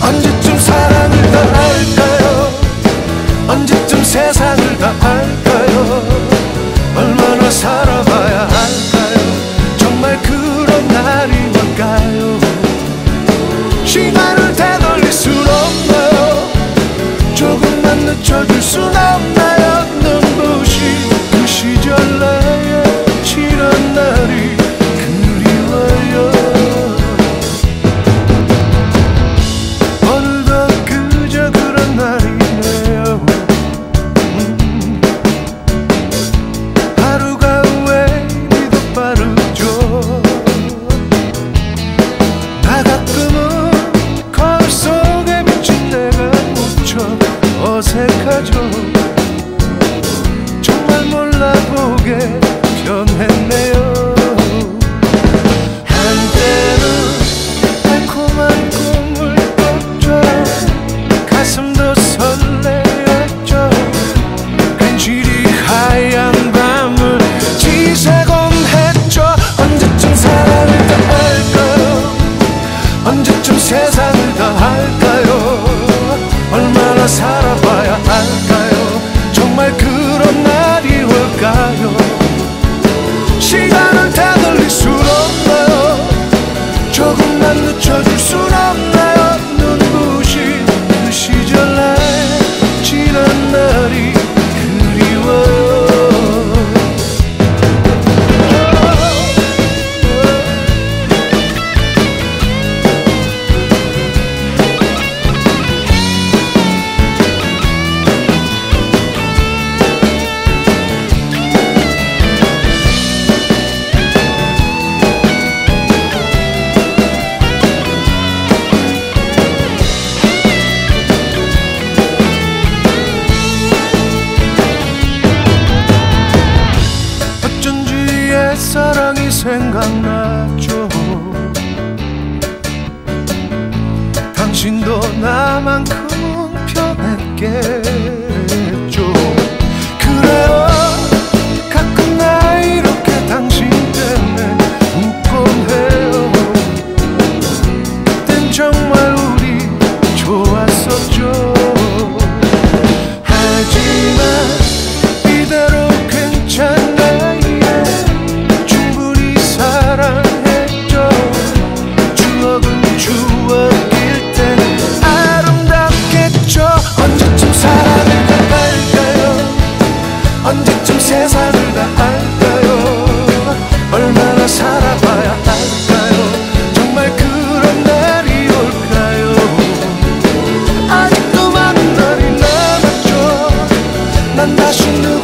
언제쯤 사랑을 다 알까요? 언제쯤 세상을 다 알까요? traditional 크게 변했네. 생각났죠. 당신도 나만큼 难道是？